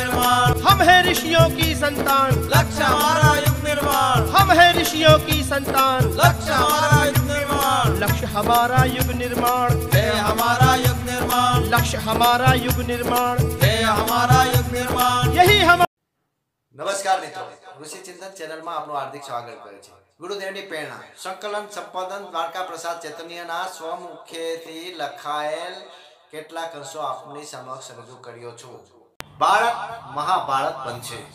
निर्माण हम है ऋषियों की संतान लक्ष्य हमारा युग निर्माण हम है ऋषियों की संतान लक्ष्य हमारा युग निर्माण लक्ष्य हमारा युग निर्माण है हमारा युग निर्माण लक्ष्य हमारा युग निर्माण है हमारा युग निर्माण यही हम નમસ્કાર મિત્રો ઋષિ ચિંતન ચેનલમાં આપનું હાર્દિક સ્વાગત કરે છે ગુરુદેવની પ્રેરણા સંકલન સંપાદન દ્વારકા પ્રસાદ ચૈતન્યના સ્વમુખેથી લખાયેલ કેટલાક અંશો આપની સમક્ષ રજૂ કર્યો છું ભારત મહાભારત બનશે.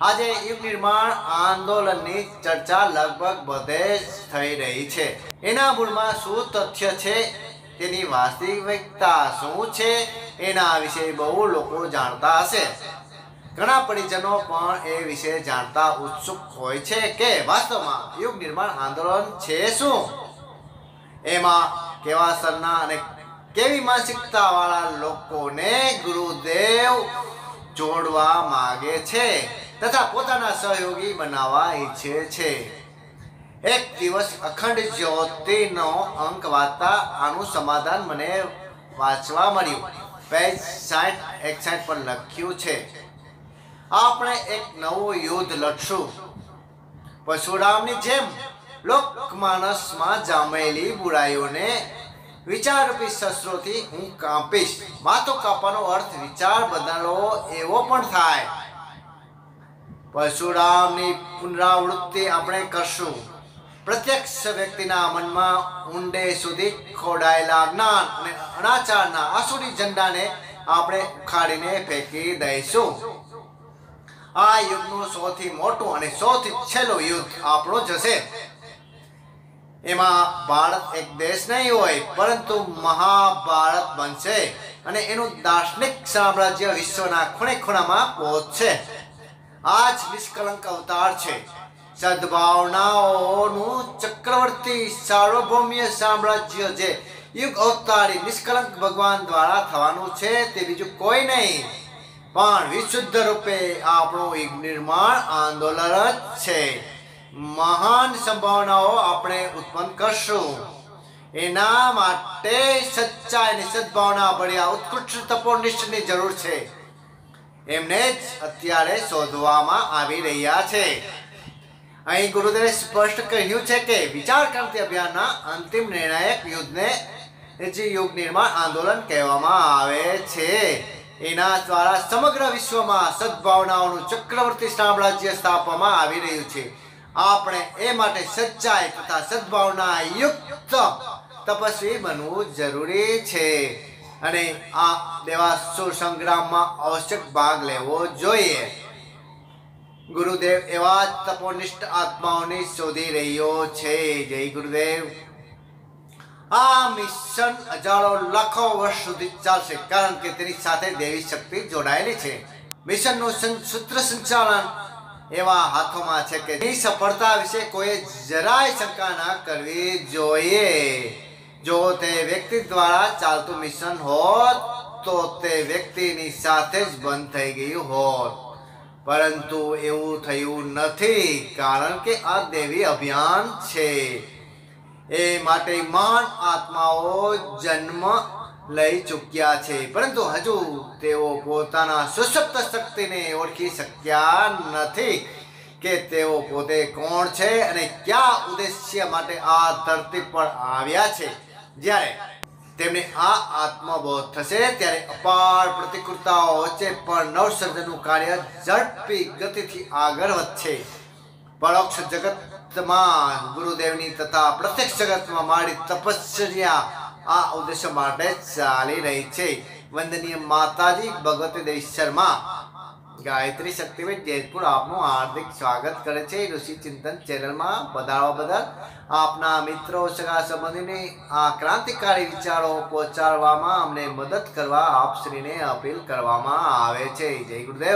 આજે યુગ નિર્માણ આંદોલનની ચર્ચા લગભગ બધે જ થઈ રહી છે. એના મૂળમાં શું તથ્ય છે? તેની વાસ્તવિકતા શું છે? એના વિશે બહુ લોકો જાણતા હશે. ઘણા પરિજનો પણ એ વિશે જાણતા ઉત્સુક હોય છે કે વાસ્તવમાં યુગ નિર્માણ આંદોલન છે શું? એમાં કેવા સ્તરના અને કેવી માનસિકતા વાળા લોકોને ગુરુદેવ જોડવા માંગે છે તથા પોતાના સહયોગી બનાવવા ઈચ્છે છે. એક દિવસ અખંડ જ્યોતિનો અંક વાંચતા આનું સમાધાન મને વાંચવા મળ્યું. પેજ સાઠ, એકસાઠ પર લખ્યું છે. આપણે એક નવું યુદ્ધ લડશું. પરશુરામની જેમ લોકમાનસમાં જામેલી બુરાઈઓને વિચારરૂપી શસ્ત્રોથી હું કાપીશ. વાતો કાપવાનો અર્થ વિચાર બદલવો એવો પણ થાય. પરશુરામની પુનરાવૃત્તિ આપણે કરશું. પ્રત્યક્ષ વ્યક્તિના મનમાં ઊંડે સુધી ખોડાયેલા જ્ઞાન અને અનાચારના આસુરી ઝંડાને આપણે ઉખાડીને ફેંકી દઈશું. આ યુગનું સૌથી મોટું અને સૌથી છેલ્લું યુદ્ધ આપણું જશે એમાં ભારત એક દેશ નહીં હોય, પરંતુ મહાભારત બનશે અને એનું દાર્શનિક સામ્રાજ્ય વિશ્વના ખૂણે ખૂણામાં પહોંચશે. આ જ નિષ્કલંક અવતાર છે. સદભાવનાઓનું ચક્રવર્તી સાર્વભૌમ્ય સામ્રાજ્ય જે યુગ અવતારી નિષ્કલંક ભગવાન દ્વારા થવાનું છે તે બીજું કોઈ નહીં. પણ વિશુદ્ધ રૂપે આપણું એક નિર્માણ આંદોલન જ છે. મહાન સંભાવનાઓ આપણે ઉત્પન્ન કરશું. એના માટે સચ્ચા અને સદભાવના ભર્યા ઉત્કૃષ્ટ તપોનિષ્ઠની જરૂર છે. એમને જ અત્યારે શોધવામાં આવી રહ્યા છે. અહીં ગુરુદેવે સ્પષ્ટ કહ્યું છે કે વિચાર ક્રાંતિ અભિયાનના અંતિમ નિર્ણાયક યુદ્ધને જે યુગ નિર્માણ આંદોલન કહેવામાં આવે છે. એના દ્વારા સમગ્ર વિશ્વમાં સદભાવનાઓનું ચક્રવર્તી સામ્રાજ્ય સ્થાપવામાં આવી રહ્યું છે. આપણે એ માટે સચ્ચાઈ તથા સદભાવના યુક્ત તપસ્વી બનવું જરૂરી છે. અને આ દેવાસુર સંગ્રામમાં આવશ્યક ભાગ લેવો જોઈએ. ગુરુદેવ એવા તપોનિષ્ઠ આત્માઓને શોધી રહ્યો છે. જય ગુરુદેવ. આ મિશન હજારો લાખો વર્ષ સુધી ચાલશે, કારણ કે તેની સાથે દેવી શક્તિ જોડાયેલી છે. મિશનનું સૂત્ર સંચાલન એવા હાથોમાં છે કે તેની સફળતા વિશે કોઈ જરાય શંકા ના કરવી જોઈએ. જો તે વ્યક્તિ દ્વારા ચાલતું મિશન હોત, તો તે વ્યક્તિની સાથે જ બંધ થઈ ગયું હોત. પરંતુ એવું થયું નથી, કારણ કે આ દેવી અભિયાન છે. એ માટે મહાન આત્માઓ જન્મ લઈ ચૂક્યા છે. પરંતુ હજુ તેઓ પોતાના સુષુપ્ત શક્તિને ઓળખી શક્યા નથી કે તેઓ પોતે કોણ છે અને કયા ઉદ્દેશ્ય માટે આ ધરતી પર આવ્યા છે. જ્યારે તેમને આ આત્મબોધ થશે, ત્યારે અપાર પ્રતિકૂળતાઓ વચ્ચે પણ નવસર્જનનું કાર્ય ઝડપી ગતિથી આગળ વધશે. પરોક્ષ જગતમાં ગુરુદેવની તથા પ્રત્યક્ષ જગતમાં મારી તપશ્ચર્યા આ ઉદ્દેશ્ય માટે ચાલી રહી છે. વંદનીય માતાજી, ભગવતી દેવ શર્મા, ગાયત્રી શક્તિવેદ જેતપુર આપનું હાર્દિક સ્વાગત કરે છે. ઋષિ ચિંતન ચેનલમાં પધારવા બદલ આપના મિત્રો, સગા સંબંધીને આ ક્રાંતિકારી વિચારો પહોંચાડવામાં અમને મદદ કરવા આપશ્રીને અપીલ કરવામાં આવે છે. જય ગુરુદેવ.